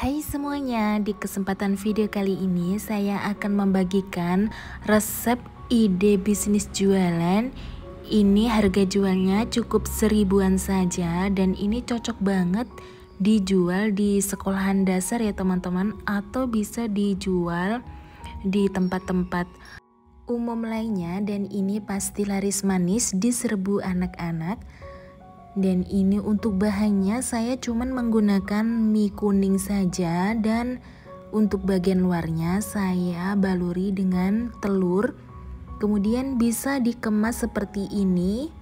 Hai semuanya, di kesempatan video kali ini saya akan membagikan resep ide bisnis jualan. Ini harga jualnya cukup seribuan saja dan ini cocok banget dijual di sekolahan dasar ya teman-teman Atau bisa dijual di tempat-tempat umum lainnya. Dan ini pasti laris manis di serbu anak-anak dan ini untuk bahannya saya cuman menggunakan mie kuning saja. Dan untuk bagian luarnya saya baluri dengan telur. Kemudian bisa dikemas seperti ini.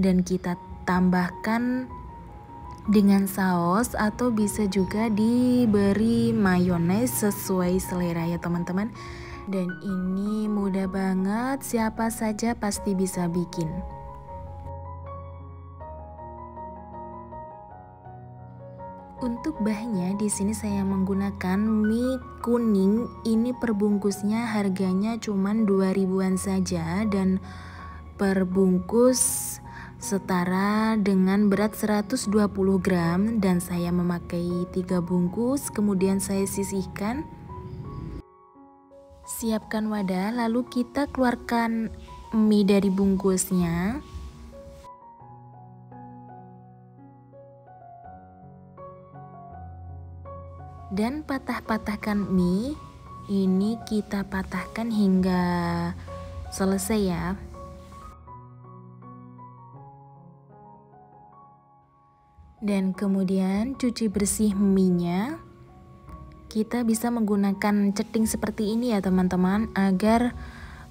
Dan kita tambahkan dengan saus atau bisa juga diberi mayones sesuai selera ya teman-teman. Dan ini mudah banget. Siapa saja pasti bisa bikin Untuk bahannya di sini saya menggunakan mie kuning. Ini perbungkusnya harganya cuma 2000-an saja dan perbungkus setara dengan berat 120 gram dan saya memakai tiga bungkus kemudian saya sisihkan siapkan wadah lalu kita keluarkan mie dari bungkusnya dan patah-patahkan mie ini kita patahkan hingga selesai ya. Dan kemudian cuci bersih mie kita bisa menggunakan ceting seperti ini ya teman-teman agar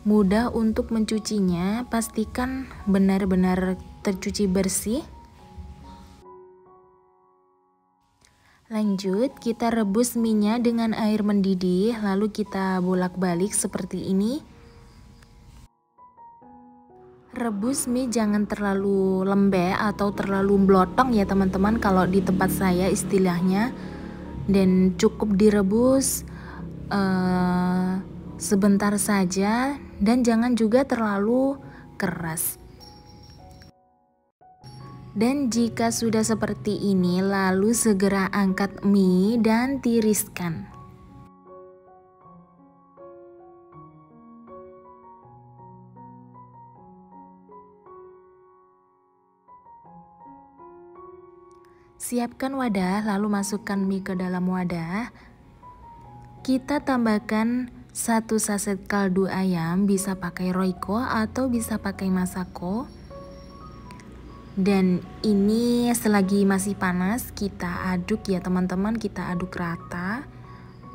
mudah untuk mencucinya. Pastikan benar-benar tercuci bersih Lanjut, kita rebus minyak dengan air mendidih, lalu kita bolak-balik seperti ini. Rebus mie jangan terlalu lembek atau terlalu blotong ya teman-teman kalau di tempat saya istilahnya. Dan cukup direbus uh, sebentar saja dan jangan juga terlalu keras. Dan jika sudah seperti ini, lalu segera angkat mie dan tiriskan. Siapkan wadah, lalu masukkan mie ke dalam wadah. Kita tambahkan satu saset kaldu ayam, bisa pakai Royco atau bisa pakai Masako dan ini selagi masih panas kita aduk ya teman-teman. Kita aduk rata.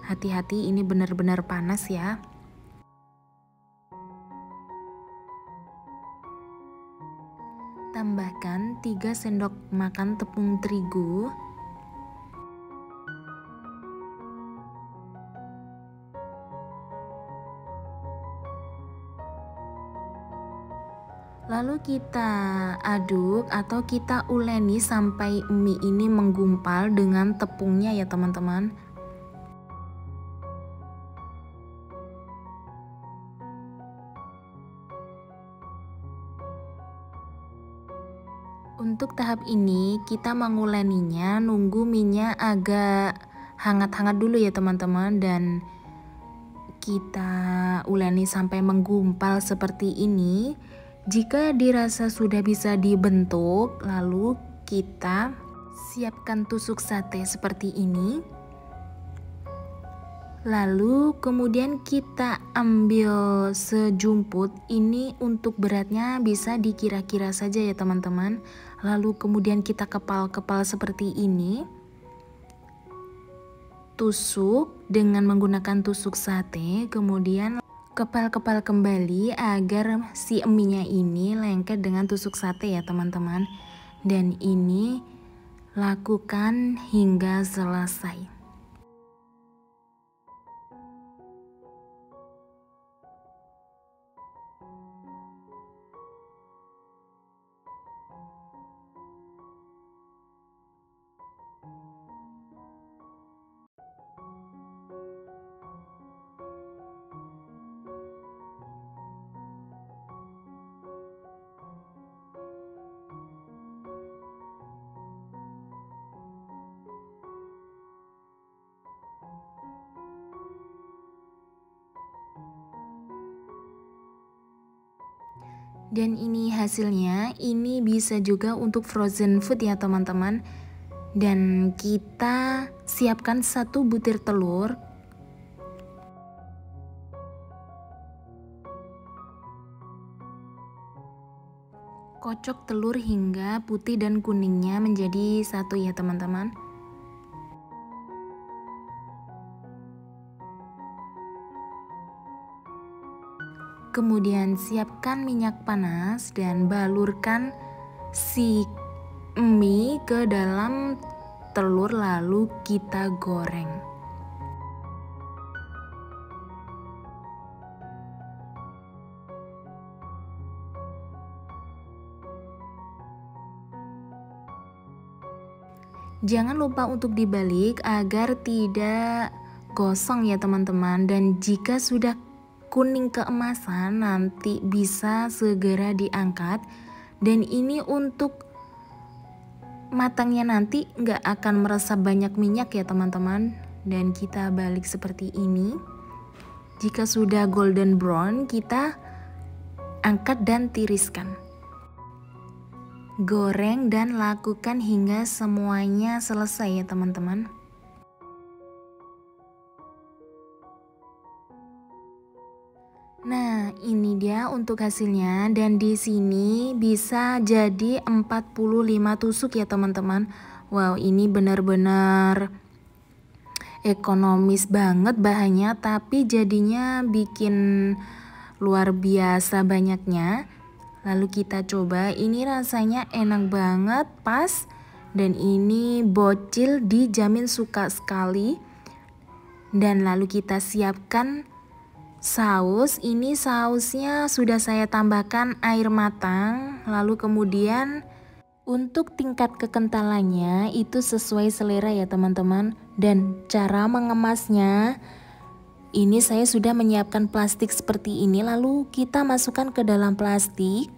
Hati-hati ini benar-benar panas ya. Tambahkan 3 sendok makan tepung terigu Lalu kita aduk atau kita uleni sampai mie ini menggumpal dengan tepungnya ya teman-teman. Untuk tahap ini kita menguleninya nunggu minyak agak hangat-hangat dulu ya teman-teman dan kita uleni sampai menggumpal seperti ini jika dirasa sudah bisa dibentuk, lalu kita siapkan tusuk sate seperti ini. Lalu kemudian kita ambil sejumput ini untuk beratnya bisa dikira-kira saja ya teman-teman. Lalu kemudian kita kepal-kepal seperti ini. Tusuk dengan menggunakan tusuk sate, kemudian kepal-kepal kembali agar si eminya ini lengket dengan tusuk sate ya teman-teman. Dan ini lakukan hingga selesai Dan ini hasilnya, ini bisa juga untuk frozen food ya teman-teman. Dan kita siapkan satu butir telur. Kocok telur hingga putih dan kuningnya menjadi satu ya teman-teman. Kemudian siapkan minyak panas dan balurkan si mie ke dalam telur lalu kita goreng. Jangan lupa untuk dibalik agar tidak gosong ya teman-teman dan jika sudah kuning keemasan nanti bisa segera diangkat. Dan ini untuk matangnya nanti nggak akan meresap banyak minyak ya teman-teman. Dan kita balik seperti ini. Jika sudah golden brown kita angkat dan tiriskan. Goreng dan lakukan hingga semuanya selesai ya teman-teman Nah, ini dia untuk hasilnya dan di sini bisa jadi 45 tusuk ya teman-teman. Wow, ini benar-benar ekonomis banget bahannya tapi jadinya bikin luar biasa banyaknya. Lalu kita coba, ini rasanya enak banget, pas dan ini bocil dijamin suka sekali. Dan lalu kita siapkan saus ini sausnya sudah saya tambahkan air matang lalu kemudian untuk tingkat kekentalannya itu sesuai selera ya teman-teman. Dan cara mengemasnya ini saya sudah menyiapkan plastik seperti ini lalu kita masukkan ke dalam plastik.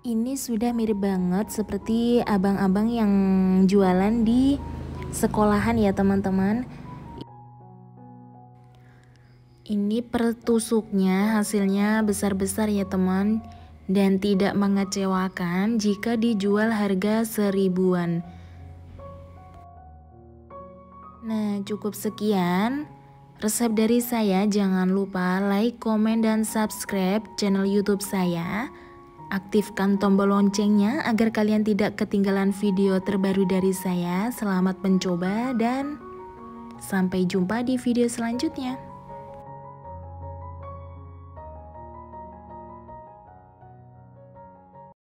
Ini sudah mirip banget seperti abang-abang yang jualan di sekolahan ya teman-teman ini pertusuknya hasilnya besar-besar ya teman dan tidak mengecewakan jika dijual harga seribuan. Nah, cukup sekian resep dari saya. Jangan lupa like, komen, dan subscribe channel YouTube saya. Aktifkan tombol loncengnya agar kalian tidak ketinggalan video terbaru dari saya. Selamat mencoba dan sampai jumpa di video selanjutnya.